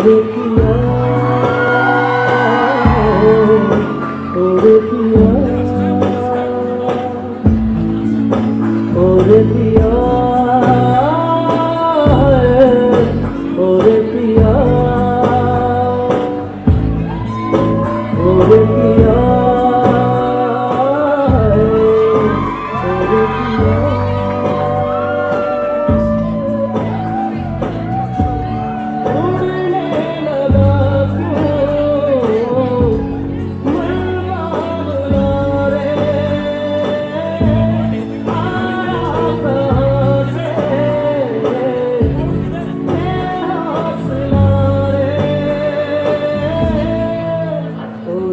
group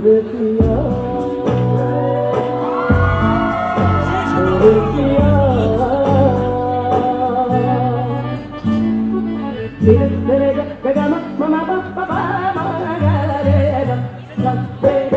Mama, papa, mama, mama, mama, mama, mama, mama,